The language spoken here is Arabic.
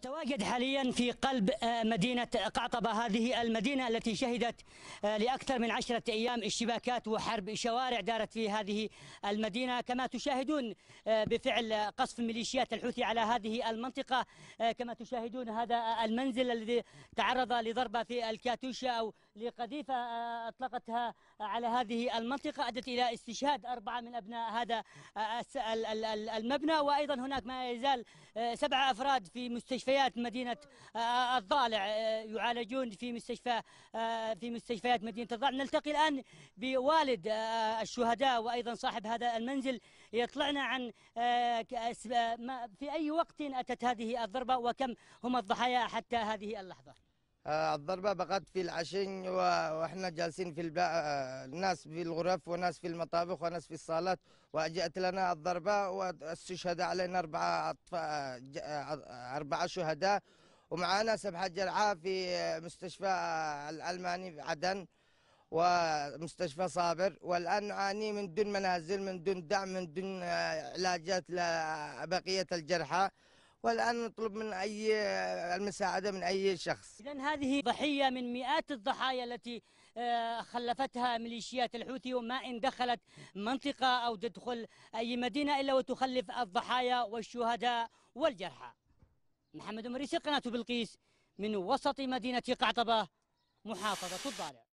نتواجد حاليا في قلب آه، مدينة قعطبة هذه المدينة التي شهدت آه، لأكثر من عشرة أيام اشتباكات وحرب شوارع دارت في هذه المدينة. كما تشاهدون آه، بفعل قصف ميليشيات الحوثي على هذه المنطقة كما تشاهدون هذا المنزل الذي تعرض لضربة في الكاتوشة أو لقذيفة آه، أطلقتها على هذه المنطقة أدت إلى استشهاد أربعة من أبناء هذا آه، المبنى. وأيضا هناك ما يزال آه، سبعة أفراد في مستشفيات مدينة الضالع يعالجون في مستشفى في مستشفيات مدينة الضالع. نلتقي الآن بوالد الشهداء وأيضا صاحب هذا المنزل يطلعنا عن في أي وقت أتت هذه الضربة وكم هم الضحايا حتى هذه اللحظة. الضربة بقت في العشن و- وإحنا جالسين في البا... آه، الناس في الغرف وناس في المطابخ وناس في الصالات وجاءت لنا الضربة واستشهد علينا أربعة آه، أربعة شهداء ومعنا سبعة جرعى في آه، مستشفى آه، الألماني في عدن ومستشفى صابر. والآن نعاني من دون منازل من دون دعم من دون آه، علاجات لبقية الجرحى. والآن نطلب من أي المساعدة من أي شخص. إذا هذه ضحية من مئات الضحايا التي آه، خلفتها ميليشيات الحوثي وما إن دخلت منطقة أو تدخل أي مدينة إلا وتخلف الضحايا والشهداء والجرحى. محمد مريسي قناة بلقيس من وسط مدينة قعطبة محافظة الضالع.